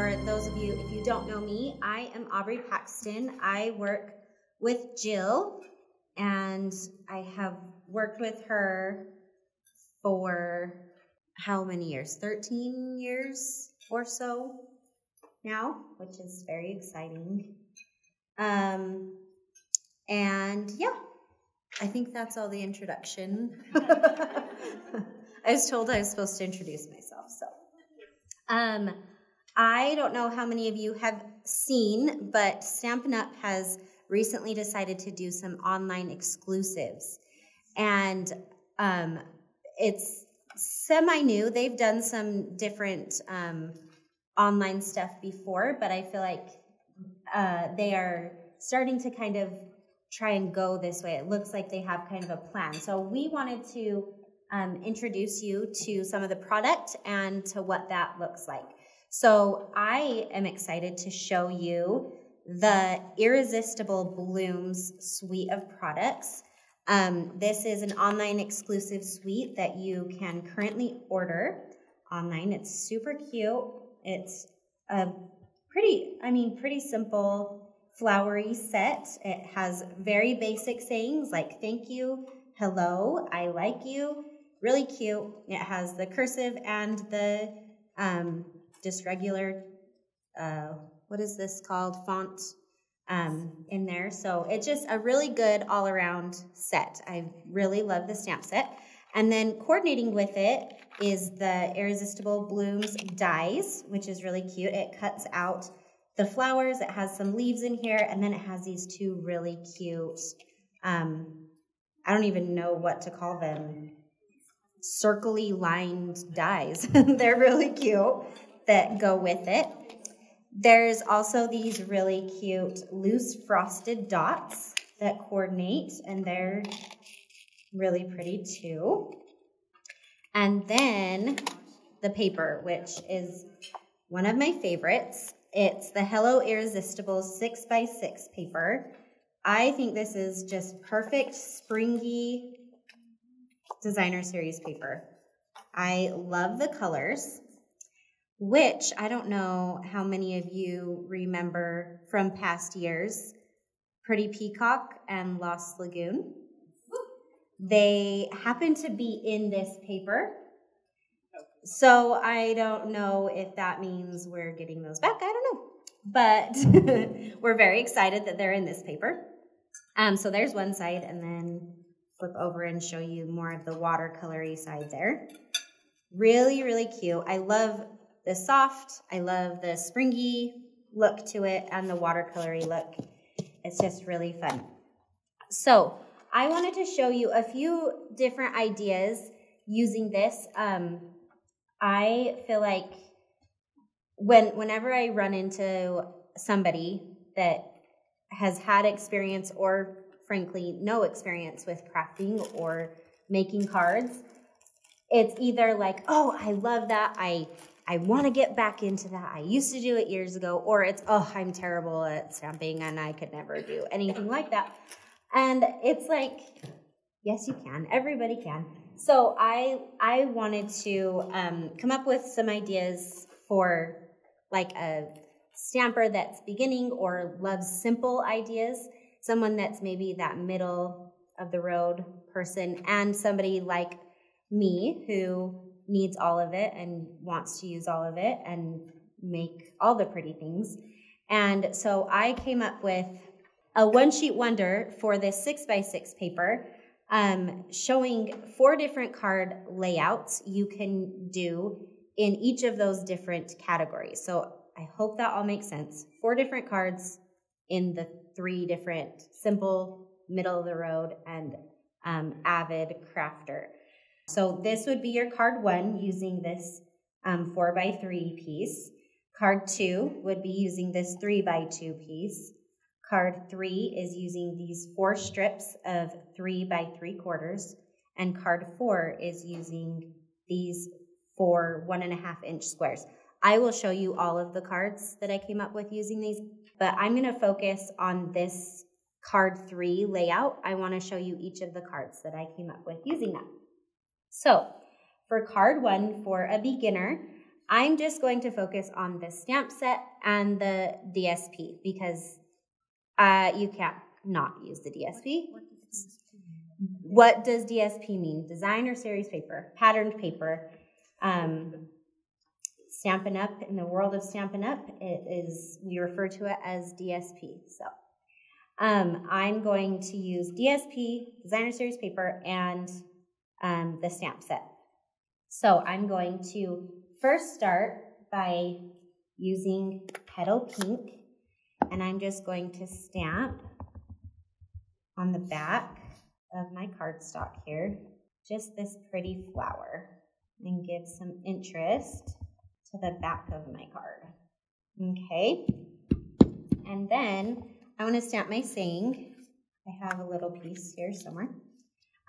for those of you, if you don't know me, I am Aubrey Paxton. I work with Jill, and I have worked with her for how many years? 13 years or so now, which is very exciting. Um, and yeah, I think that's all the introduction. I was told I was supposed to introduce myself, so. Um, I don't know how many of you have seen, but Stampin' Up! has recently decided to do some online exclusives. And um, it's semi new. They've done some different um, online stuff before, but I feel like uh, they are starting to kind of try and go this way. It looks like they have kind of a plan. So we wanted to um, introduce you to some of the product and to what that looks like. So I am excited to show you the Irresistible Blooms suite of products. Um, this is an online exclusive suite that you can currently order online. It's super cute. It's a pretty, I mean, pretty simple flowery set. It has very basic sayings like thank you, hello, I like you. Really cute. It has the cursive and the um, just regular, uh, what is this called? Font um, in there. So it's just a really good all around set. I really love the stamp set. And then coordinating with it is the Irresistible Blooms dies, which is really cute. It cuts out the flowers. It has some leaves in here, and then it has these two really cute, um, I don't even know what to call them, circly lined dies. They're really cute that go with it. There's also these really cute loose frosted dots that coordinate, and they're really pretty too. And then the paper, which is one of my favorites. It's the Hello Irresistible 6x6 paper. I think this is just perfect springy designer series paper. I love the colors which I don't know how many of you remember from past years Pretty Peacock and Lost Lagoon. They happen to be in this paper. So I don't know if that means we're getting those back. I don't know. But we're very excited that they're in this paper. Um, so there's one side, and then flip over and show you more of the watercolory side there. Really, really cute. I love the soft. I love the springy look to it and the watercolory look. It's just really fun. So I wanted to show you a few different ideas using this. Um, I feel like when whenever I run into somebody that has had experience or frankly no experience with crafting or making cards, it's either like, oh, I love that. I I want to get back into that. I used to do it years ago, or it's, oh, I'm terrible at stamping and I could never do anything like that. And it's like, yes, you can. Everybody can. So I I wanted to um, come up with some ideas for like a stamper that's beginning or loves simple ideas, someone that's maybe that middle of the road person, and somebody like me who needs all of it and wants to use all of it and make all the pretty things. And so I came up with a one sheet wonder for this six by six paper, um, showing four different card layouts you can do in each of those different categories. So I hope that all makes sense. Four different cards in the three different simple, middle of the road, and um, avid crafter. So this would be your card one using this um, four by three piece. Card two would be using this three by two piece. Card three is using these four strips of three by three quarters. And card four is using these four one and a half inch squares. I will show you all of the cards that I came up with using these, but I'm gonna focus on this card three layout. I wanna show you each of the cards that I came up with using that. So for card one, for a beginner, I'm just going to focus on the stamp set and the DSP because uh, you can't not use the DSP. What does DSP mean? Designer series paper, patterned paper. Um, Stampin' Up, in the world of Stampin' Up, it is, we refer to it as DSP. So um, I'm going to use DSP, designer series paper, and um, the stamp set. So I'm going to first start by using Petal Pink, and I'm just going to stamp on the back of my cardstock here, just this pretty flower, and give some interest to the back of my card. Okay, and then I want to stamp my saying. I have a little piece here somewhere.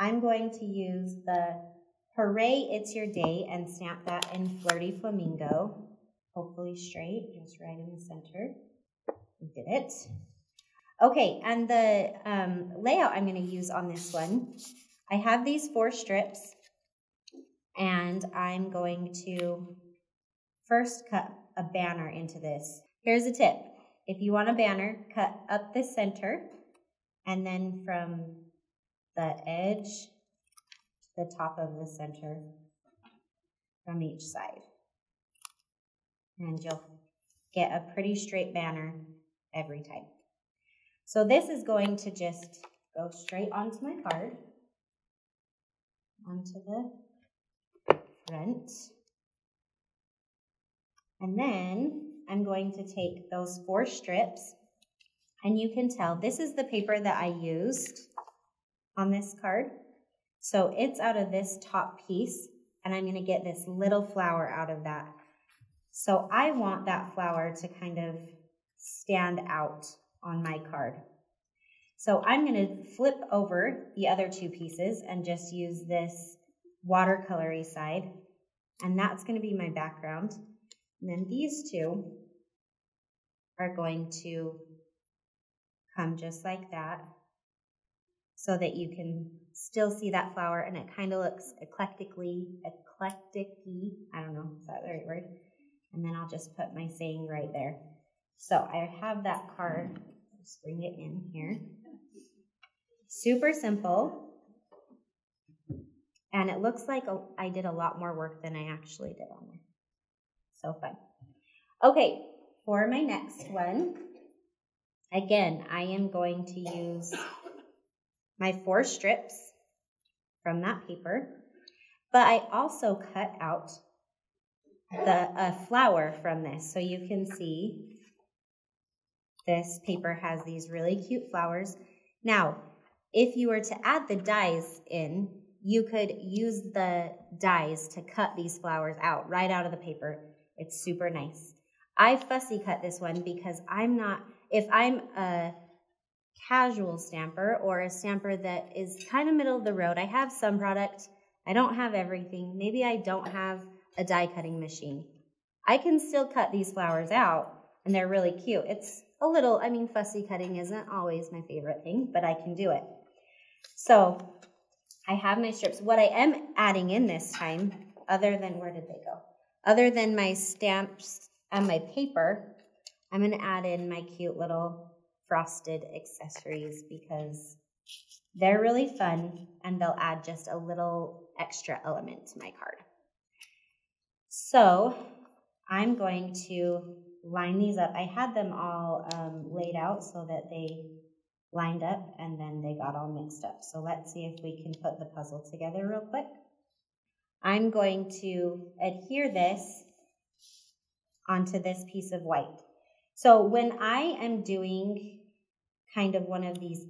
I'm going to use the Hooray, It's Your Day and stamp that in Flirty Flamingo. Hopefully straight, just right in the center. We did it. Okay, and the um, layout I'm going to use on this one, I have these four strips, and I'm going to first cut a banner into this. Here's a tip. If you want a banner, cut up the center, and then from the edge to the top of the center from each side. And you'll get a pretty straight banner every time. So this is going to just go straight onto my card, onto the front. And then I'm going to take those four strips, and you can tell this is the paper that I used on this card. So it's out of this top piece, and I'm gonna get this little flower out of that. So I want that flower to kind of stand out on my card. So I'm gonna flip over the other two pieces and just use this watercolory side, and that's gonna be my background. And then these two are going to come just like that so that you can still see that flower and it kind of looks eclectically, eclectic I don't know, is that the right word? And then I'll just put my saying right there. So I have that card, just bring it in here. Super simple. And it looks like I did a lot more work than I actually did on there. So fun. Okay, for my next one, again, I am going to use my four strips from that paper, but I also cut out the a flower from this. So you can see this paper has these really cute flowers. Now, if you were to add the dies in, you could use the dies to cut these flowers out right out of the paper. It's super nice. I fussy cut this one because I'm not, if I'm a casual stamper or a stamper that is kind of middle of the road. I have some product. I don't have everything. Maybe I don't have a die cutting machine. I can still cut these flowers out and they're really cute. It's a little, I mean, fussy cutting isn't always my favorite thing, but I can do it. So I have my strips. What I am adding in this time, other than, where did they go? Other than my stamps and my paper, I'm going to add in my cute little frosted accessories because they're really fun and they'll add just a little extra element to my card. So I'm going to line these up. I had them all um, laid out so that they lined up and then they got all mixed up. So let's see if we can put the puzzle together real quick. I'm going to adhere this onto this piece of white. So when I am doing kind of one of these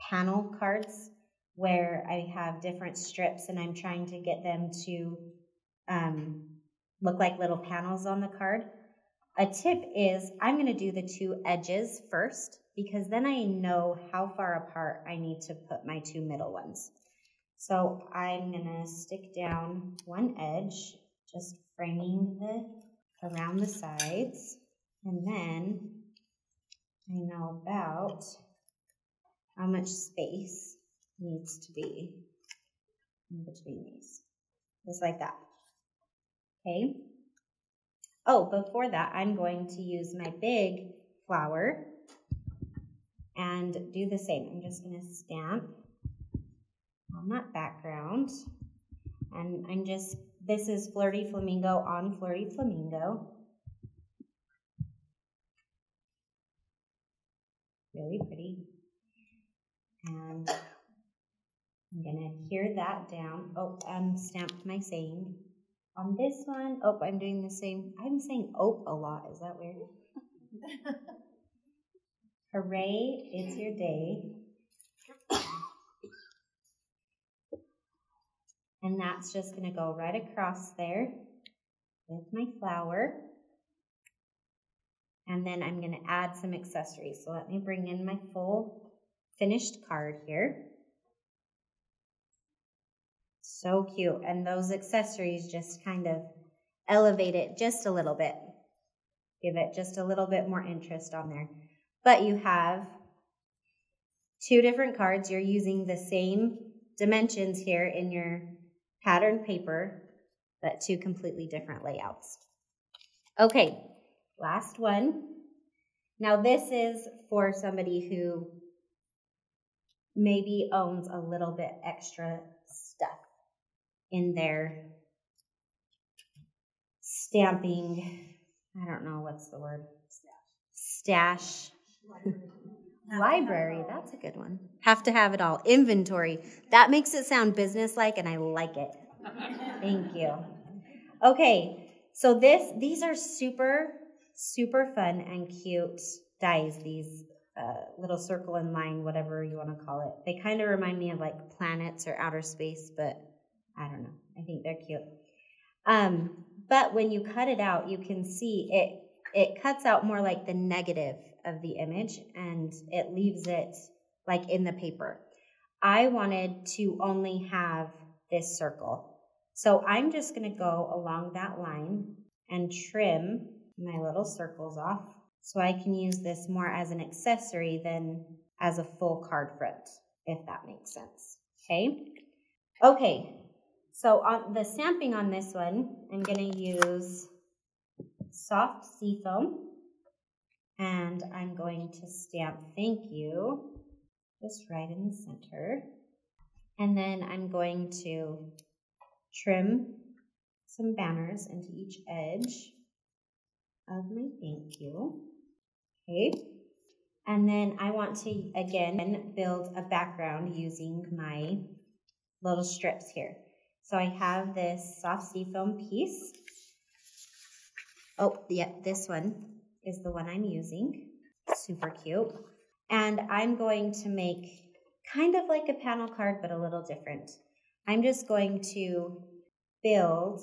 panel cards where I have different strips and I'm trying to get them to um, look like little panels on the card. A tip is I'm going to do the two edges first because then I know how far apart I need to put my two middle ones. So I'm going to stick down one edge, just framing the around the sides, and then I know about how much space needs to be in between these. Just like that. Okay? Oh, before that, I'm going to use my big flower and do the same. I'm just going to stamp on that background. And I'm just, this is Flirty Flamingo on Flirty Flamingo. Really pretty. And I'm going to adhere that down. Oh, um, and stamped my saying. On this one, oh, I'm doing the same. I'm saying ope a lot. Is that weird? Hooray, it's your day. And that's just going to go right across there with my flower. And then I'm going to add some accessories. So let me bring in my full finished card here. So cute. And those accessories just kind of elevate it just a little bit. Give it just a little bit more interest on there. But you have two different cards. You're using the same dimensions here in your pattern paper, but two completely different layouts. Okay, last one. Now this is for somebody who maybe owns a little bit extra stuff in their stamping, I don't know what's the word, stash. Library, that's a good one. Have to have it all. Inventory. That makes it sound businesslike and I like it. Thank you. Okay, so this these are super super fun and cute dies these uh, little circle and line whatever you want to call it. They kind of remind me of like planets or outer space, but I don't know. I think they're cute. Um, but when you cut it out, you can see it it cuts out more like the negative of the image and it leaves it like in the paper. I wanted to only have this circle. So I'm just going to go along that line and trim my little circles off so I can use this more as an accessory than as a full card front, if that makes sense. Okay. Okay. So on the stamping on this one, I'm going to use soft seafoam and I'm going to stamp thank you just right in the center. And then I'm going to trim some banners into each edge of my thank you. Okay. And then I want to, again, build a background using my little strips here. So I have this soft seafoam piece. Oh, yeah, this one is the one I'm using. Super cute. And I'm going to make kind of like a panel card, but a little different. I'm just going to build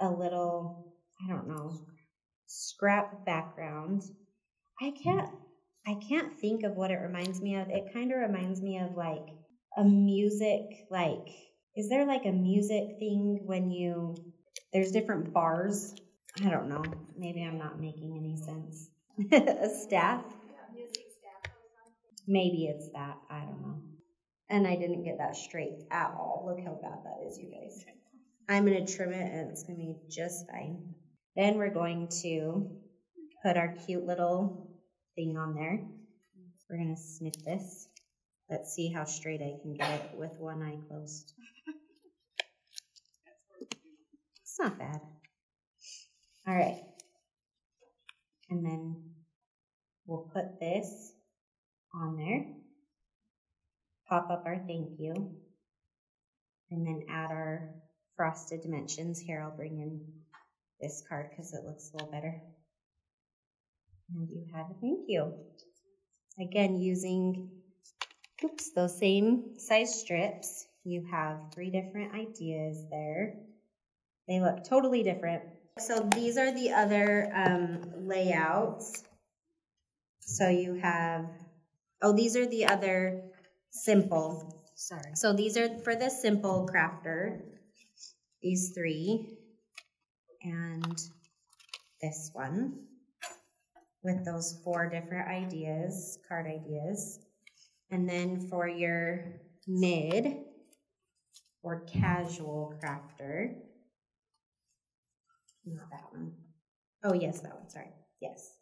a little, I don't know, scrap background. I can't, hmm. I can't think of what it reminds me of. It kind of reminds me of like a music, like, is there like a music thing when you, there's different bars I don't know. Maybe I'm not making any sense. a staff? Maybe it's that. I don't know. And I didn't get that straight at all. Look how bad that is, you guys. I'm going to trim it and it's going to be just fine. Then we're going to put our cute little thing on there. We're going to snip this. Let's see how straight I can get it with one eye closed. It's not bad. All right. And then we'll put this on there. Pop up our thank you. And then add our frosted dimensions. Here, I'll bring in this card because it looks a little better. And you have a thank you. Again, using oops, those same size strips. You have three different ideas there. They look totally different, so these are the other um, layouts. So you have, oh, these are the other simple. Sorry. So these are for the simple crafter. These three. And this one with those four different ideas, card ideas. And then for your mid or casual crafter, not that one. Oh, yes, that one. Sorry. Yes.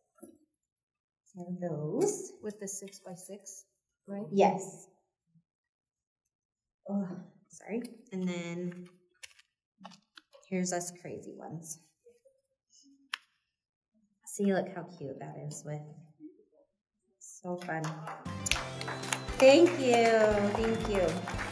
So those. With the six by six, right? Yes. Oh, sorry. And then here's us crazy ones. See, look how cute that is with. So fun. Thank you. Thank you.